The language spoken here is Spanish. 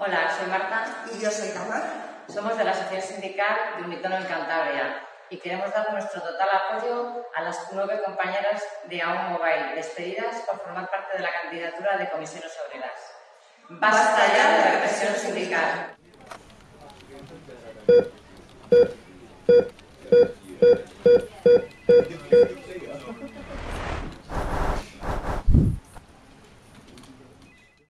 Hola, soy Marta. Y yo soy Tamar. Somos de la Asociación Sindical de Unitono en Cantabria y queremos dar nuestro total apoyo a las nueve compañeras de AUN Mobile despedidas por formar parte de la candidatura de comisiones obreras. Basta ya.